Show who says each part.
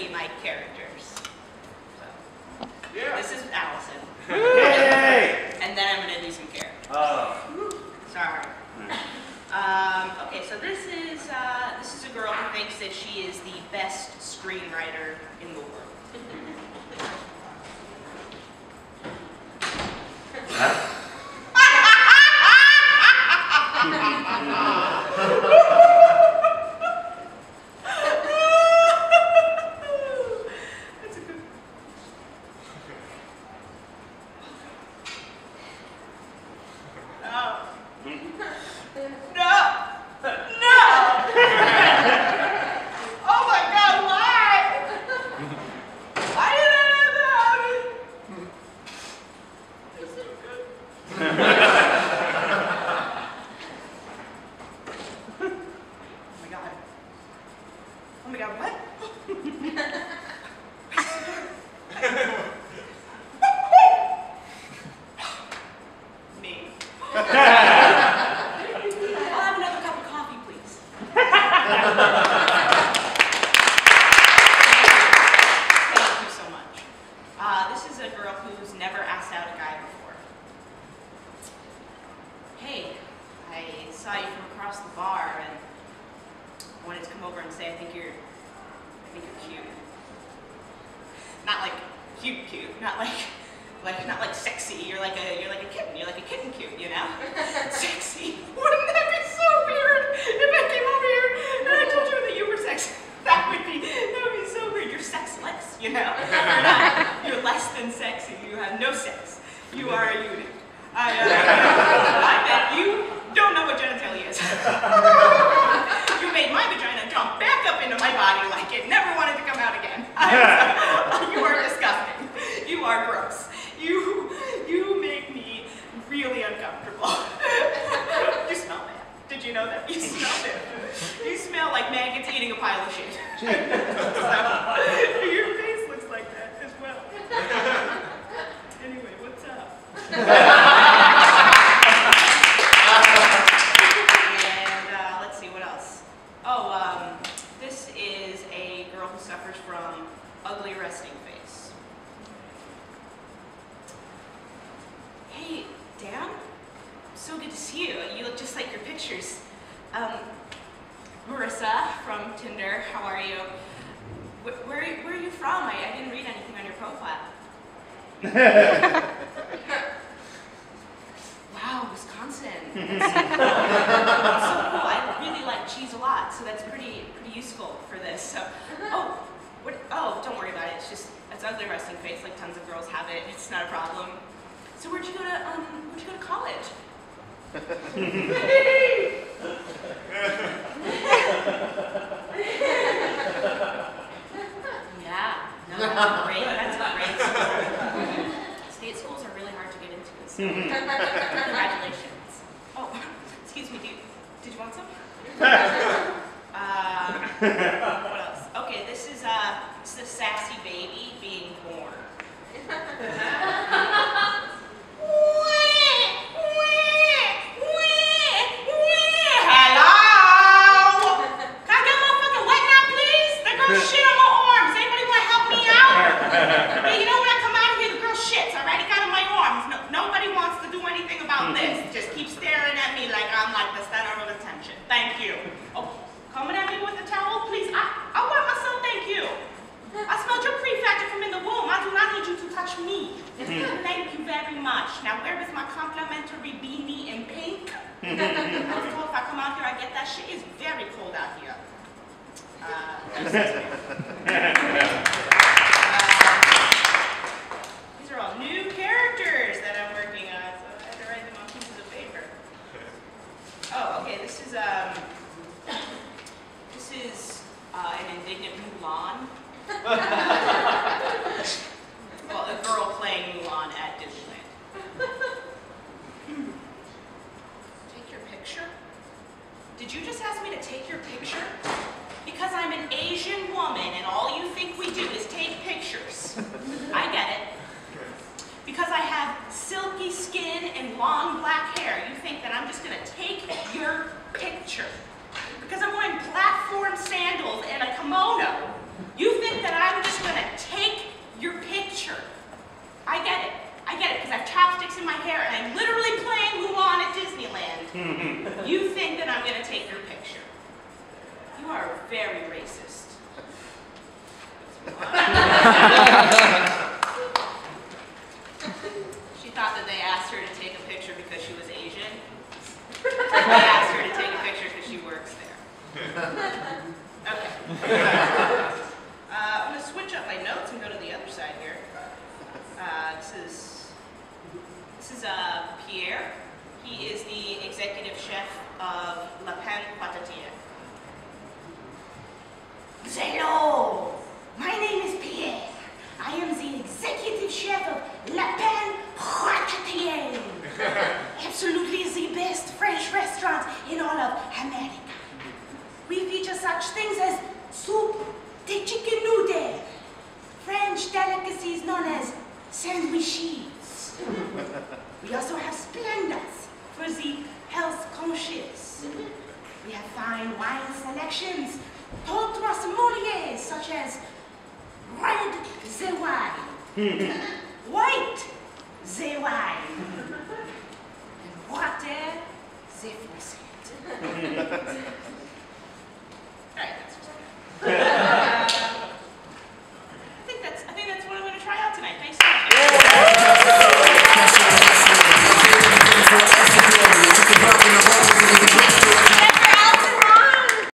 Speaker 1: be my characters. So, Yeah. this is Alison, Yay! and then I'm gonna do some characters. Oh. Sorry. Um, okay, so this is uh, this is a girl who thinks that she is the best screenwriter in the world a good. No. No! No! oh my god, why? Why did I have that happen? It's so good. oh my god. Oh my god, what? Me. I'll have another cup of coffee, please. Thank you so much. Uh, this is a girl who's never asked out a guy before. Hey, I saw you from across the bar and wanted to come over and say I think you're, I think you're cute. Not like cute, cute. Not like, like not like sexy. You're like a, you're like a kitten. You're like a kitten cute, you know? sexy. Wouldn't that be so weird if I came over here and I told you that you were sexy? That would be, that would be so weird. You're sexless, you know? You're not, you're less than sexy. You have no sex. You are a unit. I, uh, I bet you don't know what genitalia is. you made my vagina jump back up into my body like it never wanted to come out again. I'm so- you are disgusting. You are gross. You, you make me really uncomfortable. you smell bad. Did you know that? You smell it. You smell like maggots eating a pile of shit. so, your face looks like that as well. anyway, what's up? And uh, let's see what else. Oh, um, this is a girl who suffers from ugly resting face. Hey, Dan. So good to see you. You look just like your pictures. Um, Marissa from Tinder. How are you? Where, where, are you from? I, I didn't read anything on your profile. That's so cool. I really like cheese a lot, so that's pretty pretty useful for this. So, oh, what? Oh, don't worry about it. It's just it's ugly resting face. Like tons of girls have it. It's not a problem. So where'd you go to um Where'd you go to college? yeah. No, that's great. That's great. State schools are really hard to get into. So. Congratulations. Oh, excuse me. Do you, did you want some? uh, what else? Okay, this is uh, this is a sassy baby being born. Hello? Can I get a motherfucking wet now, please? The girl shit on my arms. Anybody want to help me out? Yeah, you know when I come out here, the girl shits. All right, it got on my arms. No, nobody wants to do anything about this. Just keep staring at me like I'm like the center of attention. Thank you. Oh, coming at me with a towel, please. I, I want myself. Thank you. I smelled your prefecture from in the womb. I do not need you to touch me. Thank you very much. Now, where is my complimentary beanie in pink? I was told if I come out here, I get that shit. It's very cold out here. Uh, these are all new characters that I'm working on, so I had to write them on pieces of paper. Oh, okay. This is um, this is uh, an indignant Mulan. well, a girl playing Mulan at Disneyland. Take your picture? Did you just ask me to take your picture? Because I'm an Asian woman and all you think we do is take pictures. I get it. Because I have silky skin and long black hair, you think that I'm just gonna take your picture. Because I'm wearing platform sandals and a kimono, you think that I'm okay. Uh, I'm going to switch up my notes and go to the other side here. Uh, this is this is uh, Pierre. He is the executive chef of La Pan Patatia. Hello, my name is Pierre. I am the executive chef of La Pan Patatia. Absolutely the best French restaurant in all of America such things as soup de chicken noodle, French delicacies known as sandwiches. we also have splendors for the health conscious. We have fine wine selections, toutras mouliers, such as red the wine, hmm. white the wine, and water the faucet. All right,